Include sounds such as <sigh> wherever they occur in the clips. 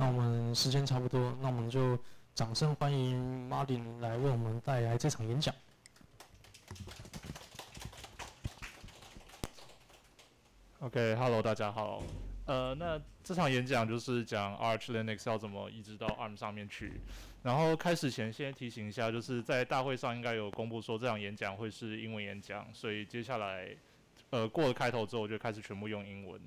那我们时间差不多，那我们就掌声欢迎 Martin 来为我们带来这场演讲。OK，Hello，大家好。呃，那这场演讲就是讲 Arch Linux 要怎么移植到 ARM 上面去。然后开始前先提醒一下，就是在大会上应该有公布说这场演讲会是英文演讲，所以接下来呃过了开头之后我就开始全部用英文。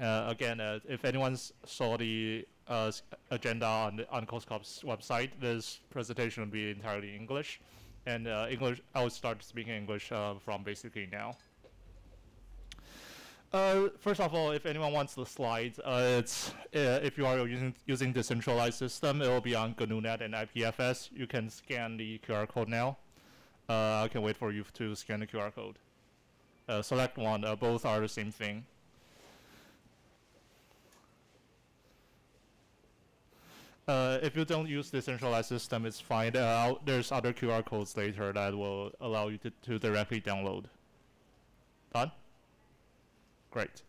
Uh, again, uh, if anyone saw the uh, agenda on the, on COSCUP's website, this presentation will be entirely English, and uh, English. I will start speaking English uh, from basically now. Uh, first of all, if anyone wants the slides, it's if you are using using decentralized system, it will be on GNUnet and IPFS. You can scan the QR code now. I can wait for you to scan the QR code. select one. both are the same thing. Uh, if you don't use decentralized system, it's fine. Uh, there's other QR codes later that will allow you to, to directly download. Done? Great.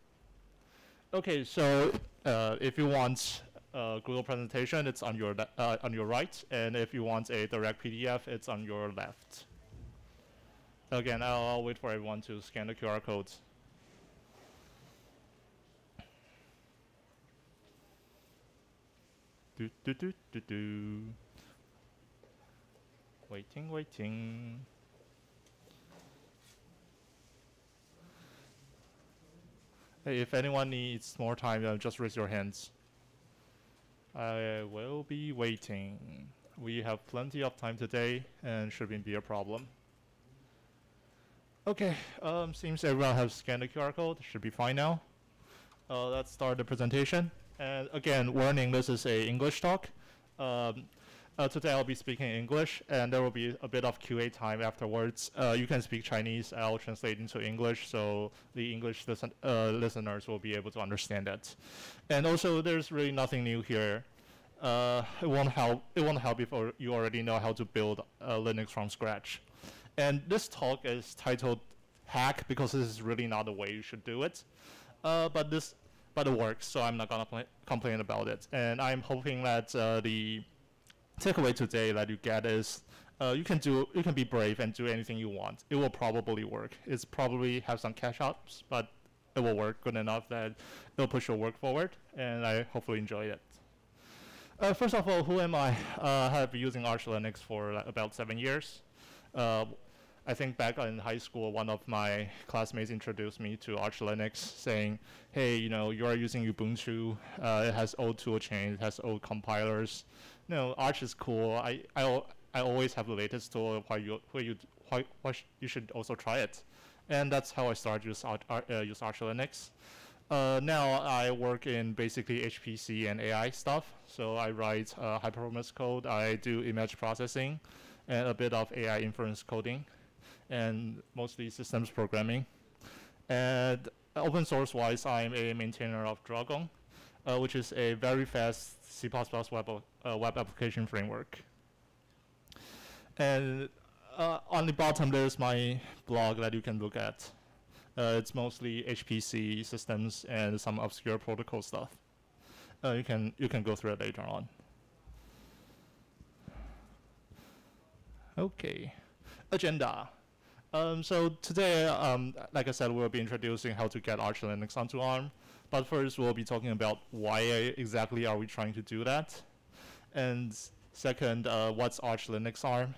Okay, so uh, if you want a Google presentation, it's on your uh, on your right, and if you want a direct PDF, it's on your left. Again, I'll, I'll wait for everyone to scan the QR codes. Do do do do do. Waiting, waiting. Hey, if anyone needs more time, uh, just raise your hands. I will be waiting. We have plenty of time today, and shouldn't be a problem. Okay, um, seems everyone has scanned the QR code. Should be fine now. Uh, let's start the presentation. And again, warning, this is a English talk. Um, uh, today I'll be speaking English, and there will be a bit of QA time afterwards. Uh, you can speak Chinese, I'll translate into English, so the English listen, uh, listeners will be able to understand it. And also, there's really nothing new here. Uh, it won't help. It won't help if you already know how to build Linux from scratch. And this talk is titled "Hack" because this is really not the way you should do it. Uh, but this but it works, so I'm not gonna complain about it. And I'm hoping that uh, the takeaway today that you get is uh, you can do you can be brave and do anything you want. It will probably work. It's probably have some cash ups, but it will work good enough that it'll push your work forward. And I hopefully enjoy it. Uh, first of all, who am I? Uh, I have been using Arch Linux for about seven years. Uh, I think back in high school, one of my classmates introduced me to Arch Linux, saying, "Hey, you know, you are using Ubuntu. Uh, it has old tool chains, it has old compilers. Know, Arch is cool. I, I, I always have the latest tool. Why you, why you, why, why sh you should also try it." And that's how I started use Arch, uh, use Arch Linux. Uh, now I work in basically HPC and AI stuff. So I write uh, high performance code. I do image processing and a bit of AI inference coding and mostly systems programming. And open source wise, I'm a maintainer of Drogon, uh, which is a very fast C++ web, uh, web application framework. And uh, on the bottom, there's my blog that you can look at. Uh, it's mostly HPC systems and some obscure protocol stuff. Uh, you can you can go through it later on. Okay, agenda. Um, so today, um, like I said, we'll be introducing how to get Arch Linux onto ARM. But first, we'll be talking about why exactly are we trying to do that. And second, uh, what's Arch Linux ARM?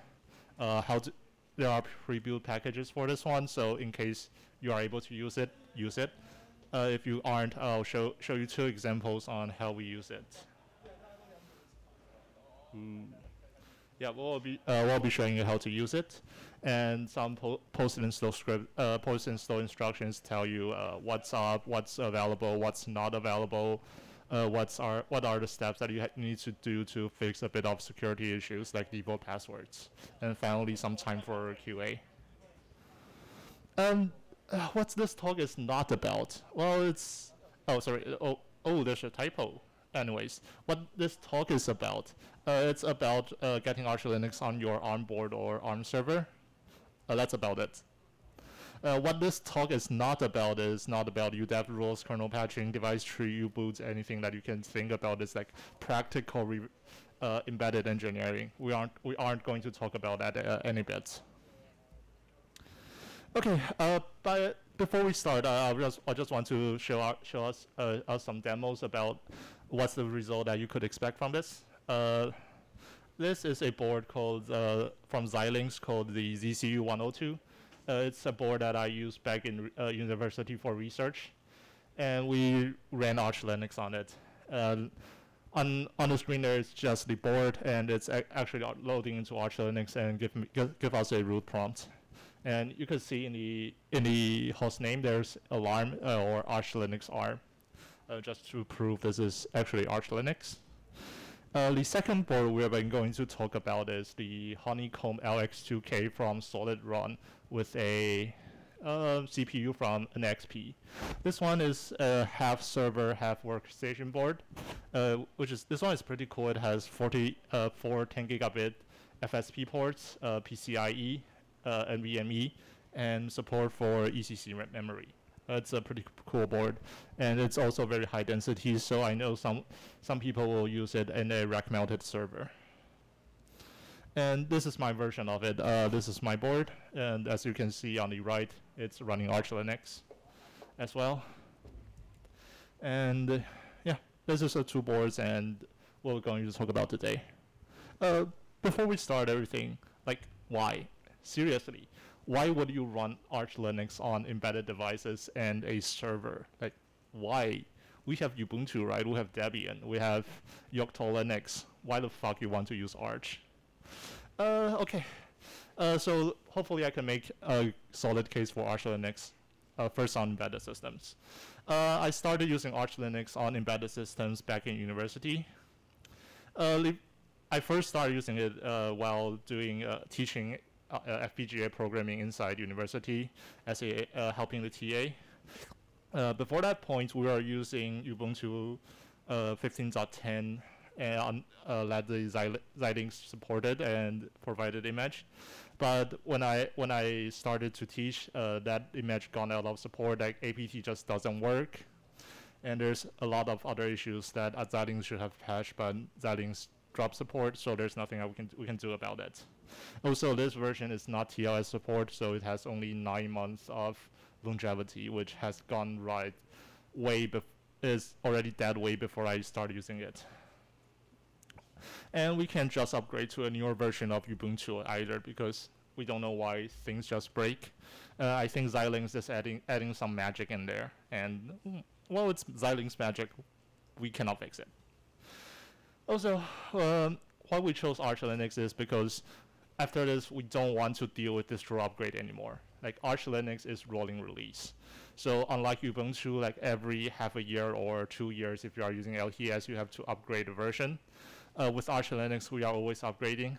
Uh, how to, there are pre-built packages for this one, so in case you are able to use it, use it. Uh, if you aren't, I'll show, show you two examples on how we use it. Ooh. Yeah, we'll be uh, we'll be showing you how to use it, and some po post install script uh, post install instructions tell you uh, what's up, what's available, what's not available, uh, what's are what are the steps that you need to do to fix a bit of security issues like default passwords, and finally some time for QA. Um, uh, what this talk is not about? Well, it's oh sorry oh oh there's a typo anyways, what this talk is about, uh, it's about uh, getting Arch Linux on your ARM board or ARM server. Uh, that's about it. Uh, what this talk is not about is not about UDEV rules, kernel patching, device tree, U-boots, anything that you can think about is like practical uh, embedded engineering. We aren't we aren't going to talk about that uh, any bit. Okay, uh, but before we start, uh, I just I just want to show out, show us uh, us some demos about what's the result that you could expect from this. Uh, this is a board called uh, from Xilinx called the ZCU 102. Uh, it's a board that I used back in uh, university for research, and we ran Arch Linux on it. on on the screen there is just the board, and it's actually loading into Arch Linux and give me, give, us a root prompt. And you can see in the in the host name there's alarm uh, or Arch Linux ARM, uh, just to prove this is actually Arch Linux. Uh, the second board we're going to talk about is the Honeycomb LX2K from SolidRun with a uh, CPU from NXP. This one is a half server, half workstation board, uh, which is this one is pretty cool. It has 40, uh, 4 10 gigabit FSP ports, uh, PCIe, uh, NVMe, and support for ECC memory. It's a pretty cool board, and it's also very high density. So I know some some people will use it in a rack mounted server. And this is my version of it. Uh, this is my board, and as you can see on the right, it's running Arch Linux as well. And uh, yeah, this is the two boards, and what we're going to talk about today. Uh, before we start everything, like why? seriously, why would you run Arch Linux on embedded devices and a server? Like, why? We have Ubuntu, right? We have Debian. We have Yocto Linux. Why the fuck you want to use Arch? Uh, okay. Uh, so hopefully I can make a solid case for Arch Linux. Uh, first on embedded systems. Uh, I started using Arch Linux on embedded systems back in university. Uh, I first started using it uh, while doing uh, teaching FPGA programming inside university as a uh, helping the TA. Uh, before that point, we were using Ubuntu 15.10 and uh, that the Xilinx supported and provided image. But when I when I started to teach, uh, that image got out of support. Like APT just doesn't work, and there's a lot of other issues that Xilinx should have patched, but Xilinx dropped support. So there's nothing we can we can do about it. Also, this version is not TLS support, so it has only nine months of longevity, which has gone right way is already dead way before I started using it. And we can just upgrade to a newer version of Ubuntu either because we don't know why things just break. Uh, I think Xilinx is adding adding some magic in there, and well, it's Xilinx magic. We cannot fix it. Also, um, why we chose Arch Linux is because after this, we don't want to deal with this distro upgrade anymore. Like Arch Linux is rolling release. So unlike Ubuntu, like every half a year or two years, if you are using LTS, you have to upgrade the version. Uh, with Arch Linux, we are always upgrading.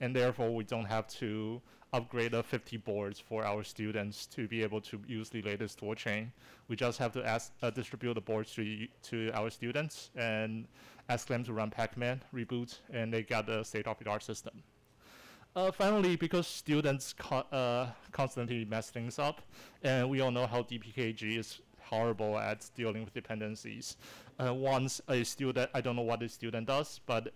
And therefore, we don't have to upgrade the 50 boards for our students to be able to use the latest tool chain. We just have to ask, uh, distribute the boards to, to our students and ask them to run Pacman, reboot, and they got the state-of-the-art system. Uh, finally, because students co uh, constantly mess things up, and we all know how DPKG is horrible at dealing with dependencies. Uh, once a student, I don't know what the student does, but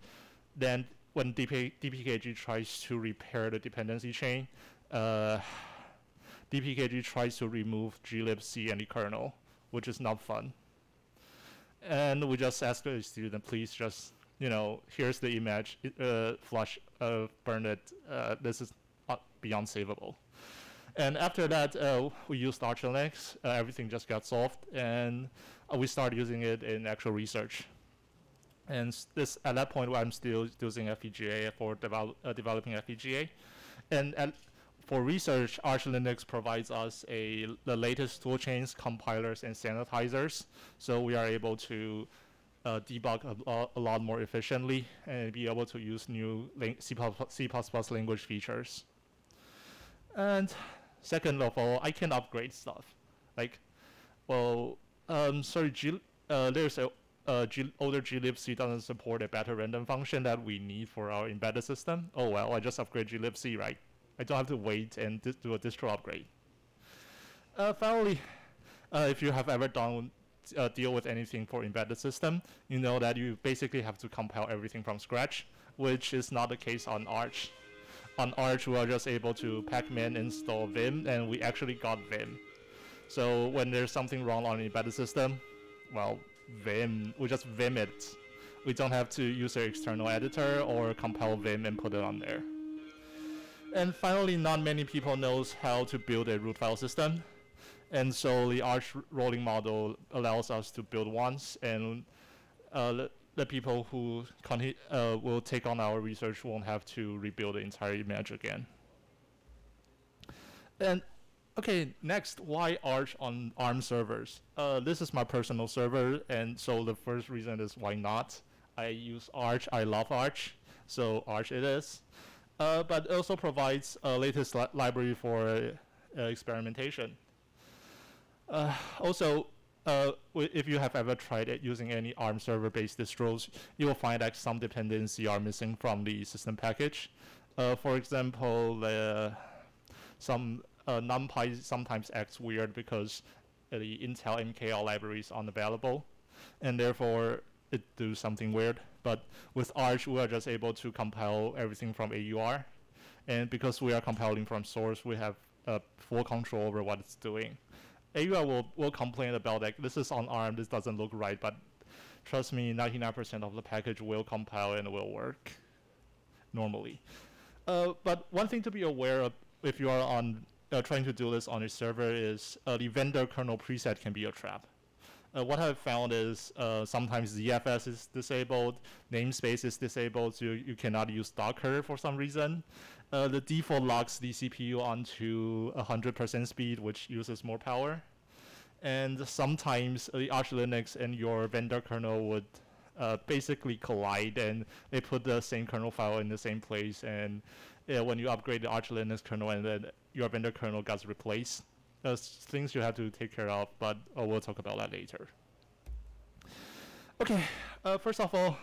then when DP DPKG tries to repair the dependency chain, uh, DPKG tries to remove glibc and the kernel, which is not fun. And we just ask the student, please just you know, here's the image, uh, flush, uh, burn it. Uh, this is beyond savable. And after that, uh, we used Arch Linux. Uh, everything just got solved, and uh, we started using it in actual research. And this at that point, I'm still using FPGA for devel developing FPGA. And at, for research, Arch Linux provides us a the latest toolchains, compilers, and sanitizers, so we are able to uh, debug a, a, lot more efficiently and be able to use new C++, C++ language features. And second of all, I can upgrade stuff. Like, well, um, sorry, G, uh, there's a older glibc doesn't support a better random function that we need for our embedded system. Oh well, I just upgrade glibc, right? I don't have to wait and do a distro upgrade. Uh, finally, uh, if you have ever done uh, deal with anything for embedded system, you know that you basically have to compile everything from scratch, which is not the case on Arch. On Arch, we are just able to pacman install Vim, and we actually got Vim. So when there's something wrong on embedded system, well, Vim, we just Vim it. We don't have to use an external editor or compile Vim and put it on there. And finally, not many people knows how to build a root file system. And so the Arch rolling model allows us to build once, and uh, people who uh, will take on our research won't have to rebuild the entire image again. And okay, next, why Arch on ARM servers? Uh, this is my personal server, and so the first reason is why not? I use Arch, I love Arch, so Arch it is. Uh, but it also provides a latest li library for uh, experimentation. Uh, also, uh, if you have ever tried it using any ARM server-based distros, you will find that some dependency are missing from the system package. Uh, for example, some uh, NumPy sometimes acts weird because the Intel MKL library is unavailable, and therefore it do something weird. But with Arch, we are just able to compile everything from AUR, and because we are compiling from source, we have uh, full control over what it's doing. AUR will, will complain about like this is on ARM, this doesn't look right, but trust me, 99% of the package will compile and will work normally. Uh, but one thing to be aware of if you are on uh, trying to do this on a server is uh, the vendor kernel preset can be a trap. Uh, what I've found is uh, sometimes ZFS is disabled, namespace is disabled, so you, you cannot use Docker for some reason. Uh, the default locks the CPU onto 100% speed, which uses more power. And sometimes the Arch Linux and your vendor kernel would uh, basically collide, and they put the same kernel file in the same place. And when you upgrade the Arch Linux kernel, and then your vendor kernel gets replaced, there's things you have to take care of. But uh, we'll talk about that later. Okay, uh, first of all,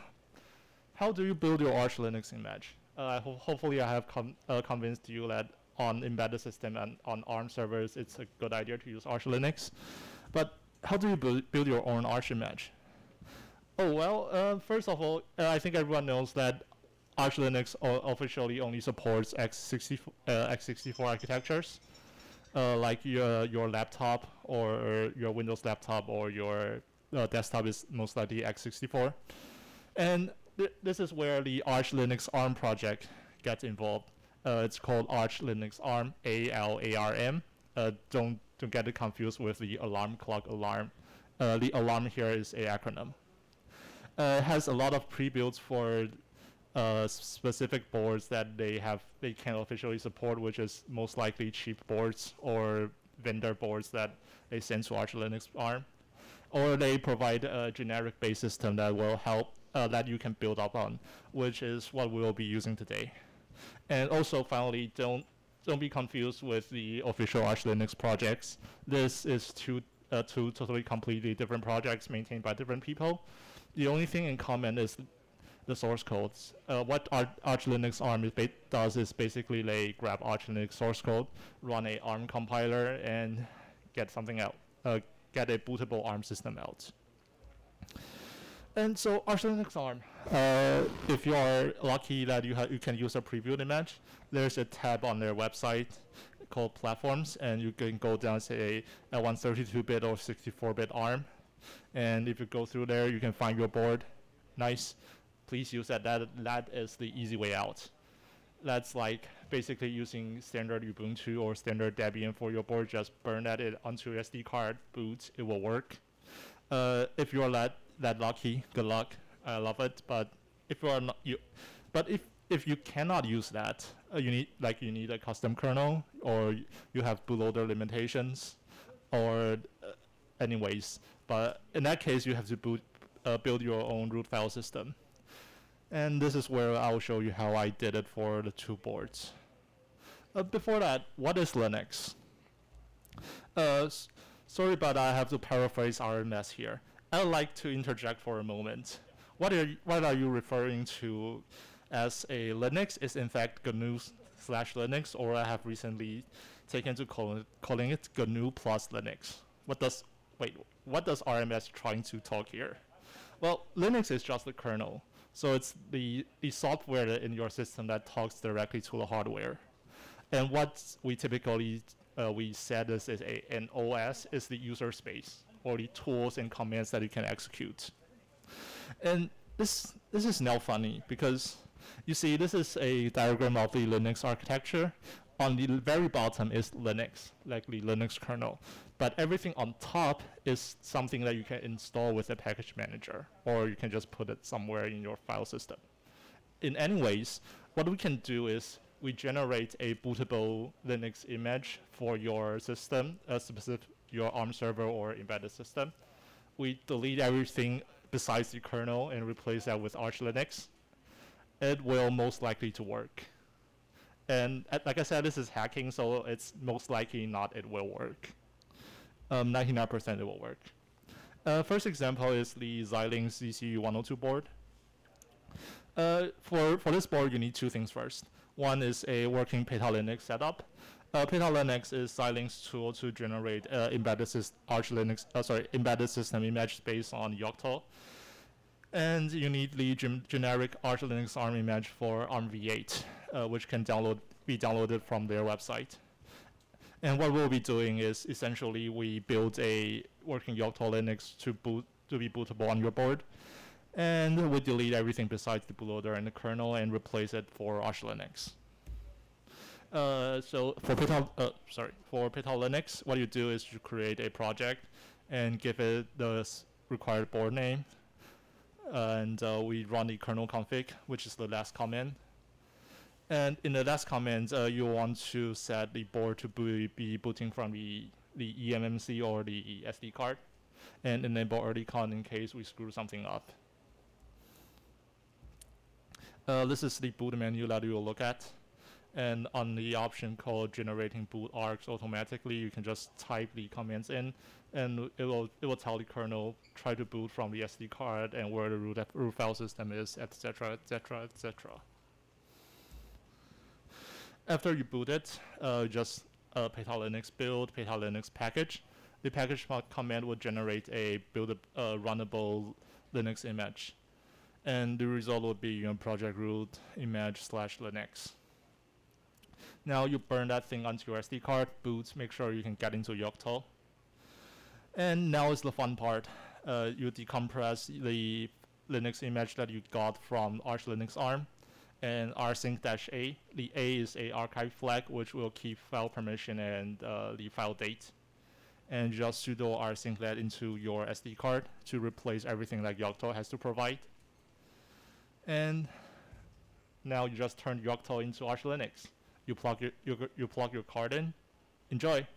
how do you build your Arch Linux image? Uh, ho hopefully I have uh, convinced you that on embedded system and on ARM servers, it's a good idea to use Arch Linux. But how do you bu build your own Arch image? Oh, well, uh, first of all, uh, I think everyone knows that Arch Linux officially only supports x64, uh, x64 architectures, uh, like your, your laptop or your Windows laptop or your desktop is most likely x64. And th this is where the Arch Linux ARM project gets involved. Uh, it's called Arch Linux ARM, A-L-A-R-M. Uh, don't, don't get it confused with the alarm clock alarm. Uh, the alarm here is a acronym. Uh, it has a lot of pre-builds for uh, specific boards that they have they can officially support, which is most likely cheap boards or vendor boards that they send to Arch Linux ARM, or they provide a generic base system that will help uh, that you can build up on, which is what we will be using today. And also, finally, don't don't be confused with the official Arch Linux projects. This is two uh, two totally completely different projects maintained by different people. The only thing in common is the source codes. Uh, what Ar Arch Linux ARM does is basically they grab Arch Linux source code, run a ARM compiler, and get something out, uh, get a bootable ARM system out. And so Linux ARM, uh, if you are lucky that you, you can use a preview image, there's a tab on their website called platforms, and you can go down say a 132-bit or 64-bit ARM. And if you go through there, you can find your board. Nice. Please use that. That, that is the easy way out. That's like basically using standard Ubuntu or standard Debian for your board. Just burn that it onto your SD card, boot, it will work. Uh, if you're that that lucky, good luck. I love it. But if you are not you, but if if you cannot use that, uh, you need like you need a custom kernel or you have bootloader limitations, or uh, anyways. But in that case, you have to boot, uh, build your own root file system. And this is where I'll show you how I did it for the two boards. Uh, before that, what is Linux? Uh, sorry, but I have to paraphrase RMS here. I'd like to interject for a moment. What are, what are you referring to as a Linux is in fact GNU slash Linux, or I have recently taken to call, calling it GNU plus Linux. What does wait? What does RMS trying to talk here? Well, Linux is just the kernel, so it's the the software in your system that talks directly to the hardware. And what we typically uh, we said this is a, an OS is the user space or the tools and commands that you can execute. And this this is now funny because you see this is a diagram of the Linux architecture. On the very bottom is Linux, like the Linux kernel. But everything on top is something that you can install with a package manager, or you can just put it somewhere in your file system. In any ways, what we can do is we generate a bootable Linux image for your system, a specific your ARM server or embedded system. We delete everything besides the kernel and replace that with Arch Linux. It will most likely to work. And uh, like I said, this is hacking, so it's most likely not it will work. 99% um, it will work. Uh, first example is the Xilinx ZC102 board. Uh, for, for this board, you need two things first. One is a working PetaLinux setup. Uh, PetaLinux is Xilinx tool to generate uh, embedded Arch Linux, uh, sorry, embedded system image based on Yocto. And you need the gen generic Arch Linux ARM image for ARMv8, uh, which can download be downloaded from their website. And what we'll be doing is essentially we build a working Yocto Linux to boot to be bootable on your board. And we delete everything besides the bootloader and the kernel and replace it for Arch Linux. Uh, so for Peta, uh, sorry, for PetaLinux, what you do is you create a project and give it the required board name. and uh, we run the kernel config, which is the last command. And in the last command, uh, you want to set the board to be, be booting from the, the eMMC or the SD card and enable earlycon in case we screw something up. Uh, this is the boot menu that you will look at. And on the option called generating bootargs automatically, you can just type the commands in, and it will it will tell the kernel try to boot from the SD card and where the root, root file system is, etc., etc., etc. After you boot it, uh, just uh, PetaLinux build, PetaLinux package. The package command will generate a build uh, runnable Linux image. And the result will be your project root image slash Linux. Now you burn that thing onto your SD card, boot, make sure you can get into Yocto. And now is the fun part. Uh, you decompress the Linux image that you got from Arch Linux ARM and rsync-a. The A is a archive flag which will keep file permission and uh, the file date. And just sudo rsync that into your SD card to replace everything that Yocto has to provide. And now you just turn Yocto into Arch Linux you plug your you, you plug your card in, enjoy.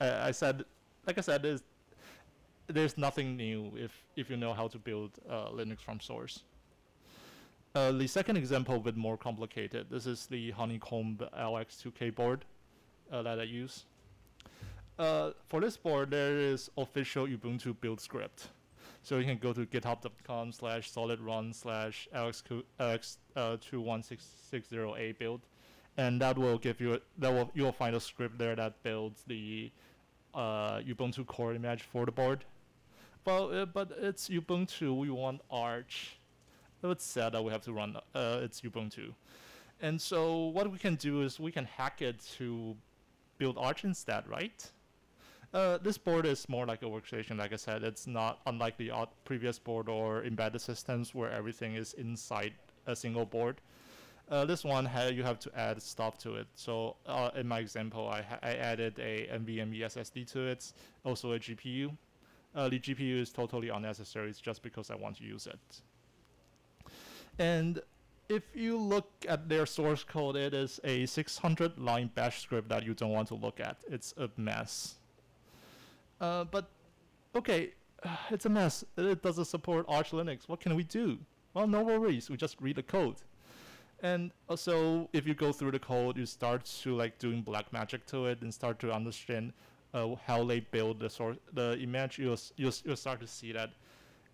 I, I said, like I said, there's there's nothing new if if you know how to build uh, Linux from source. Uh, the second example, a bit more complicated. This is the Honeycomb LX2K board uh, that I use. Uh, for this board, there is official Ubuntu build script. So you can go to github.com slash solidrun slash LX2160A uh, build and that will give you a, that will you will find a script there that builds the uh, Ubuntu core image for the board. Well, uh, but it's Ubuntu. We want Arch. It's sad that we have to run. Uh, it's Ubuntu, and so what we can do is we can hack it to build Arch instead, right? Uh, this board is more like a workstation. Like I said, it's not unlike the previous board or embedded systems where everything is inside a single board. Uh, this one you have to add stuff to it. So uh, in my example, I, I added a NVMe SSD to it, also a GPU. Uh, the GPU is totally unnecessary. It's just because I want to use it. And if you look at their source code, it is a 600 line bash script that you don't want to look at. It's a mess. Uh, but okay, <sighs> it's a mess. It doesn't support Arch Linux. What can we do? Well, no worries. We just read the code. And also, if you go through the code, you start to like doing black magic to it and start to understand uh, how they build the source, the image. You'll, you'll you'll start to see that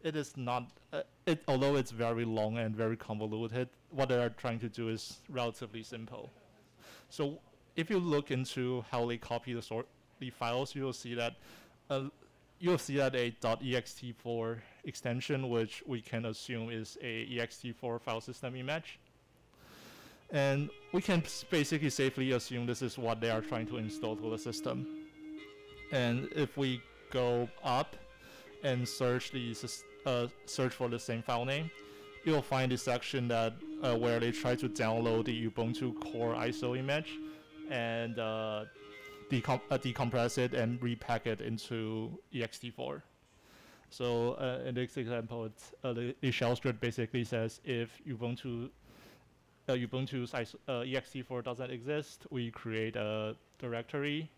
it is not. Uh, it although it's very long and very convoluted, what they are trying to do is relatively simple. So if you look into how they copy the sort the files, you'll see that uh, you'll see that a .ext4 extension, which we can assume is a ext4 file system image. And we can basically safely assume this is what they are trying to install to the system. And if we go up and search the uh, search for the same file name, you'll find the section that uh, where they try to download the Ubuntu core ISO image and uh, decom uh, decompress it and repack it into ext4. So uh, in this example, uh, the, the, shell script basically says if Ubuntu uh, Ubuntu's ext4 doesn't exist, we create a directory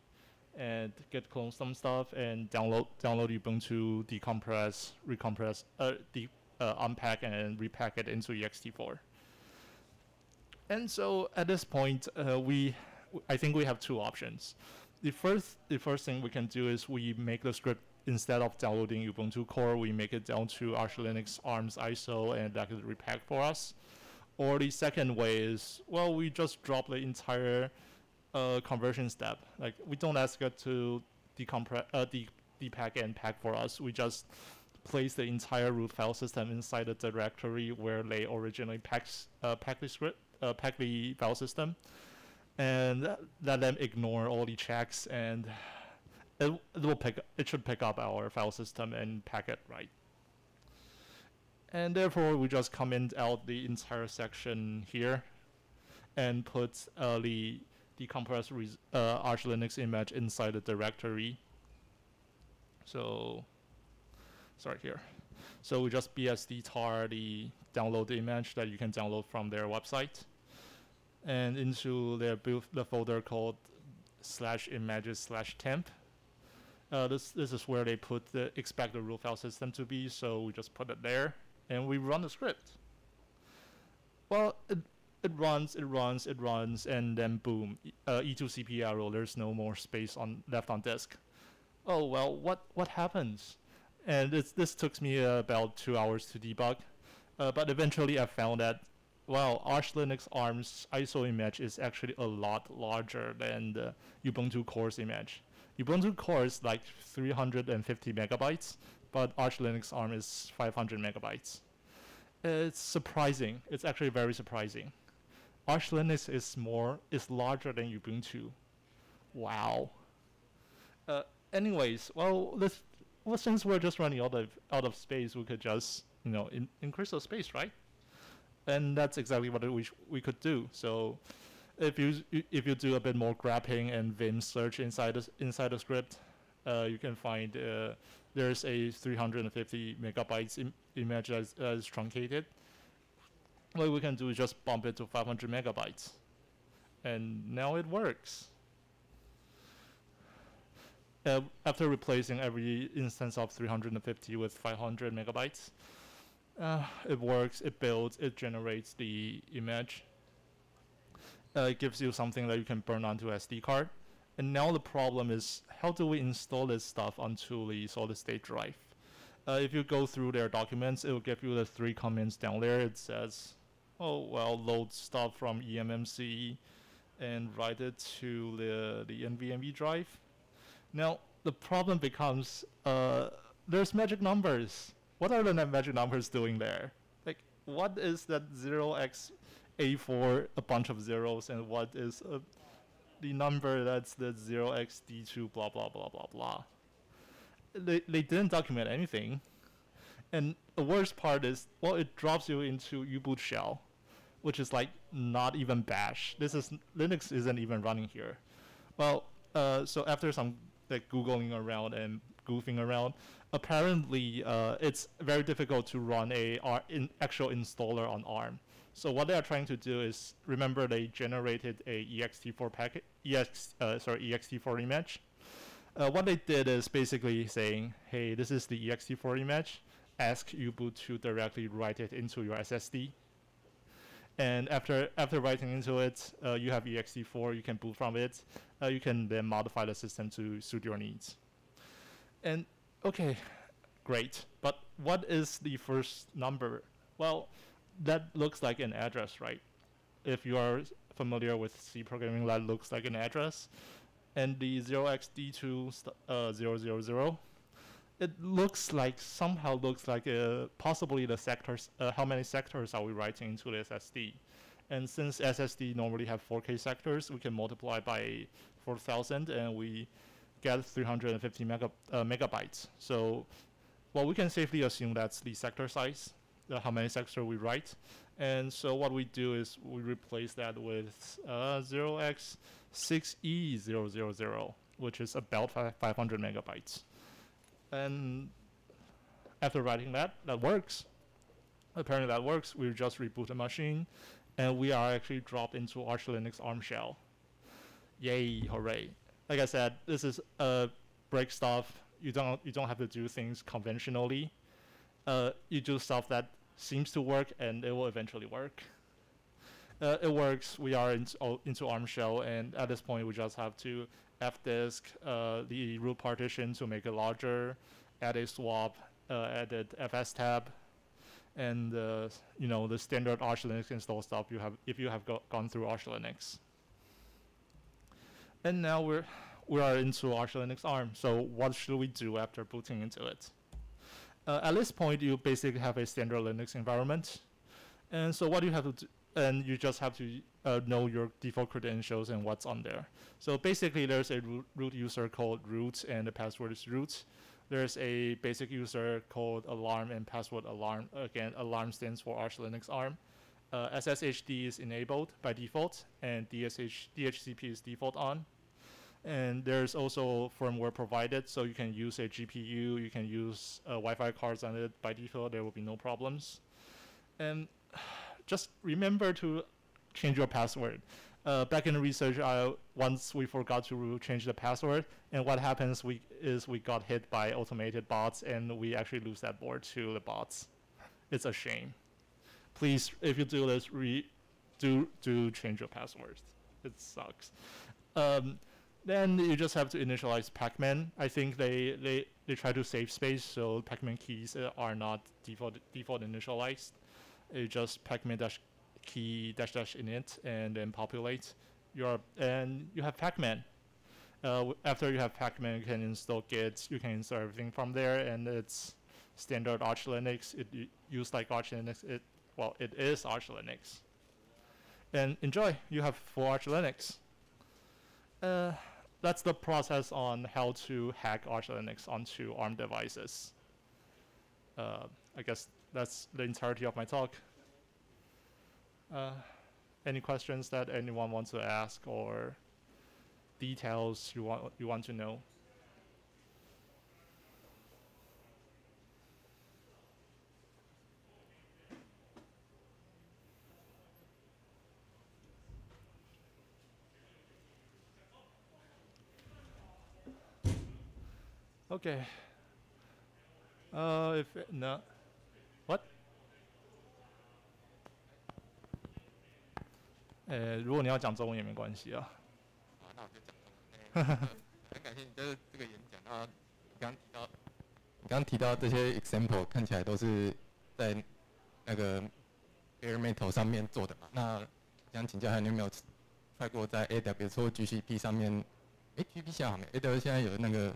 and git clone some stuff and download download Ubuntu, decompress, recompress, uh, de uh, unpack and repack it into ext4. And so at this point, uh, we I think we have two options. The first the first thing we can do is we make the script instead of downloading Ubuntu core, we make it down to Arch Linux ARMS ISO and that is repack for us. Or the second way is well, we just drop the entire uh, conversion step. Like we don't ask it to decompress, uh, de depack and pack for us. We just place the entire root file system inside the directory where they originally packs, uh, pack the script, uh, pack the file system, and let them ignore all the checks and it, it will pick it should pick up our file system and pack it right. And therefore, we just comment out the entire section here and put uh, the decompressed uh, Arch Linux image inside the directory. So, sorry here. So we just bsdtar the download image that you can download from their website, and into their build the folder called slash images slash temp. Uh, this this is where they put the expect the root file system to be. So we just put it there, and we run the script. Well, it it runs, it runs, it runs, and then boom, uh, e2cp error. There's no more space on left on disk. Oh well, what what happens? And this this took me uh, about two hours to debug, uh, but eventually I found that well, Arch Linux ARMS ISO image is actually a lot larger than the Ubuntu Core's image. Ubuntu Core is like 350 megabytes, but Arch Linux ARM is 500 megabytes. It's surprising. It's actually very surprising. Arch Linux is more is larger than Ubuntu. Wow. Uh, anyways, well, this well since we're just running out of out of space, we could just you know in, increase the space, right? And that's exactly what we we could do. So if you if you do a bit more grabbing and Vim search inside the, inside the script, uh, you can find uh, there's a 350 megabytes Im image that is truncated what we can do is just bump it to 500 megabytes. And now it works. Uh, after replacing every instance of 350 with 500 megabytes, uh, it works, it builds, it generates the image. Uh, it gives you something that you can burn onto SD card. And now the problem is, how do we install this stuff onto the solid state drive? Uh, if you go through their documents, it will give you the three comments down there. It says oh well load stuff from eMMC and write it to the the NVMe drive. Now the problem becomes uh, there's magic numbers. What are the magic numbers doing there? Like what is that zero x A4 a bunch of zeros and what is uh, the number that's the 0xD2 blah blah blah blah blah. They, they didn't document anything. And the worst part is, well, it drops you into U-boot shell which is like not even bash. This is Linux isn't even running here. Well, uh, so after some like googling around and goofing around, apparently uh, it's very difficult to run a R in actual installer on ARM. So what they are trying to do is remember they generated a ext4 packet, ex uh, sorry ext4 image. Uh, what they did is basically saying, hey, this is the ext4 image. Ask U-boot to directly write it into your SSD and after after writing into it, uh, you have ext4. You can boot from it. Uh, you can then modify the system to suit your needs. And okay, great. But what is the first number? Well, that looks like an address, right? if you are familiar with C programming, that looks like an address. And the 0xD2 uh, 000, it looks like, somehow looks like uh, possibly the sectors, uh, how many sectors are we writing into the SSD? And since SSD normally have 4K sectors, we can multiply by 4,000 and we get 350 mega, uh, megabytes. So well, we can safely assume that's the sector size, uh, how many sectors we write. And so what we do is we replace that with uh, 0x6E000, which is about 500 megabytes. And after writing that, that works. Apparently that works. We just reboot the machine, and we are actually dropped into Arch Linux ARM shell. Yay, hooray. Like I said, this is uh, break stuff. You don't, you don't have to do things conventionally. Uh, you do stuff that seems to work, and it will eventually work. Uh, it works. We are into, ARM shell, and at this point, we just have to fdisk uh, the root partition to make it larger, add a swap, uh, added fstab, and uh, you know the standard Arch Linux install stuff you have if you have go gone through Arch Linux. And now we're we are into Arch Linux ARM. So what should we do after booting into it? Uh, at this point, you basically have a standard Linux environment, and so what you have to do, and you just have to uh, know your default credentials and what's on there. So basically, there's a root, user called root, and the password is root there's a basic user called alarm and password alarm. Again, alarm stands for Arch Linux ARM. Uh, SSHD is enabled by default, and DSH, DHCP is default on. And there's also firmware provided, so you can use a GPU, you can use uh, Wi-Fi cards on it by default. There will be no problems. And <sighs> just remember to change your password uh, back in research, uh, once we forgot to change the password, and what happens we, is we got hit by automated bots, and we actually lose that board to the bots. It's a shame. Please, if you do this, re do do change your passwords. It sucks. Um, then you just have to initialize Pacman. I think they, they, they try to save space, so Pacman keys uh, are not default default initialized. You just Pacman dash key dash dash init and then populate your and you have pacman. Uh, after you have pacman you can install git you can install everything from there and it's standard arch linux. It, it used like arch linux it well it is arch linux. And enjoy you have full arch linux uh, that's the process on how to hack arch linux onto arm devices uh, i guess that's the entirety of my talk uh, any questions that anyone wants to ask or details you want you want to know? Okay. If not 呃，如果你要讲中文也没关系啊。啊，那我就讲中文。很感谢你的这个演讲啊，刚提到，刚提到这些 example 看起来都是在那个 bare metal 上面做的嘛。那想请教一下，你有没有踩过在 AWS 或 GCP 上面？哎，GCP 现在好没？AWS 现在有那个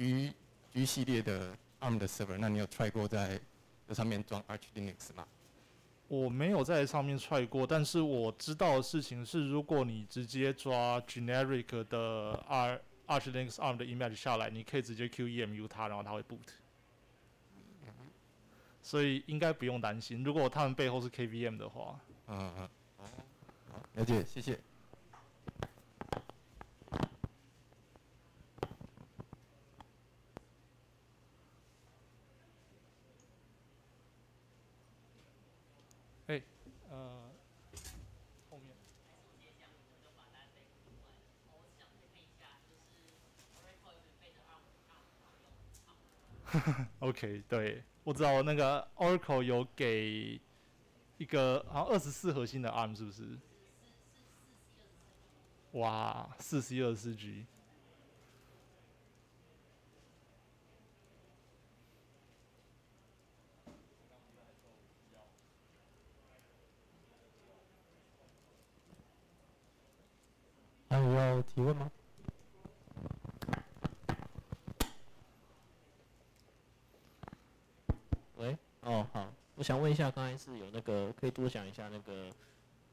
G G 系列的 ARM 的 server，那你有 try 过在这上面装 Arch Linux 吗？我没有在上面踹过，但是我知道的事情是，如果你直接抓 generic 的 R Arch Linux ARM 的 image 下来，你可以直接 QEMU 它，然后它会 boot。所以应该不用担心。如果他们背后是 KVM 的话，嗯嗯，好，了解，谢谢。<laughs> OK，对我知道那个 Oracle 有给一个好像二十四核心的 ARM 是不是？哇，四 C 二十四 G。还有要提问吗？我想问一下，刚才是有那个可以多讲一下那个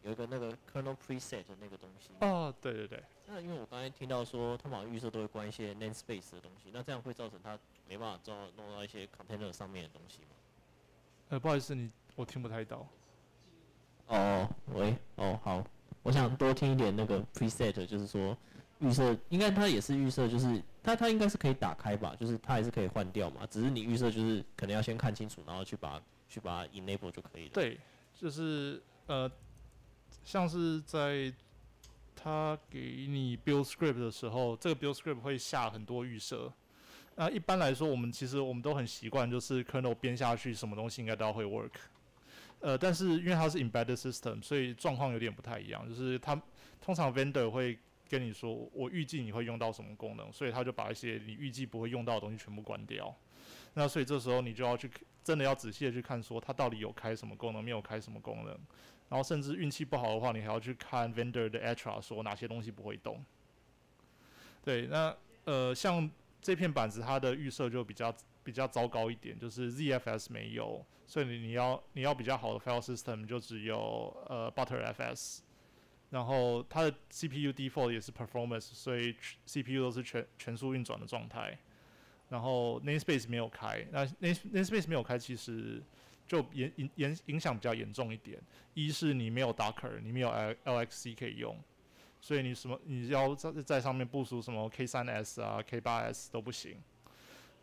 有一个那个 kernel preset 的那个东西。哦，对对对，那因为我刚才听到说，他们好像预设都会关一些 namespace 的东西，那这样会造成它没办法做弄到一些 container 上面的东西吗？呃，不好意思，你我听不太到。哦，喂，哦好，我想多听一点那个 preset，就是说预设，应该它也是预设，就是它它应该是可以打开吧，就是它还是可以换掉嘛，只是你预设就是可能要先看清楚，然后去把去把它 enable 就可以了。对，就是呃，像是在他给你 build script 的时候，这个 build script 会下很多预设。那一般来说，我们其实我们都很习惯，就是 kernel 编下去，什么东西应该都会 work。呃，但是因为它是 embedded system，所以状况有点不太一样。就是它通常 vendor 会跟你说，我预计你会用到什么功能，所以他就把一些你预计不会用到的东西全部关掉。那所以这时候你就要去真的要仔细的去看，说它到底有开什么功能，没有开什么功能。然后甚至运气不好的话，你还要去看 vendor 的 extra，说哪些东西不会动。对，那呃像这片板子它的预设就比较比较糟糕一点，就是 ZFS 没有，所以你你要你要比较好的 file system 就只有呃 butter FS，然后它的 CPU default 也是 performance，所以 CPU 都是全全速运转的状态，然后 namespace 没有开，那 name namespace 没有开其实就影影影影响比较严重一点，一是你没有 Docker，你没有 L LXC 可以用。所以你什么你要在在上面部署什么 K3S 啊 K8S 都不行，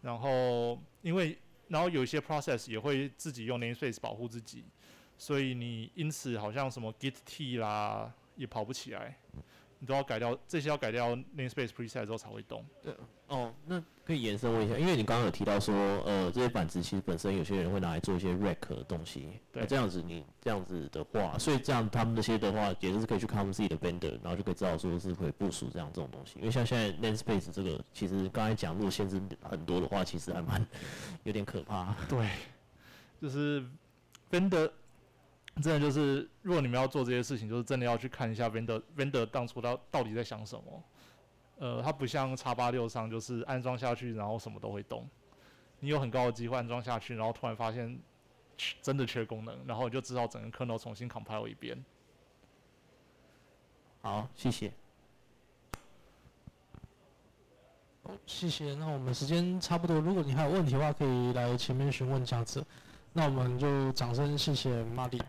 然后因为然后有一些 process 也会自己用 namespace 保护自己，所以你因此好像什么 git t 啦也跑不起来，你都要改掉这些要改掉 namespace preset 之后才会动。对哦，那可以延伸问一下，因为你刚刚有提到说，呃，这些板子其实本身有些人会拿来做一些 rack 的东西。对那这样子你这样子的话，所以这样他们那些的话，也就是可以去看他们自己的 vendor，然后就可以知道说是可以部署这样这种东西。因为像现在 namespace 这个，其实刚才讲如果限制很多的话，其实还蛮有点可怕。对，就是 vendor 真的就是，如果你们要做这些事情，就是真的要去看一下 vendor vendor 当初到到底在想什么。呃，它不像叉八六上，就是安装下去，然后什么都会动。你有很高的机会安装下去，然后突然发现缺真的缺功能，然后你就只好整个 kernel 重新 compile 一遍。好，谢谢。好，谢谢。那我们时间差不多，如果你还有问题的话，可以来前面询问这样子。那我们就掌声谢谢马里。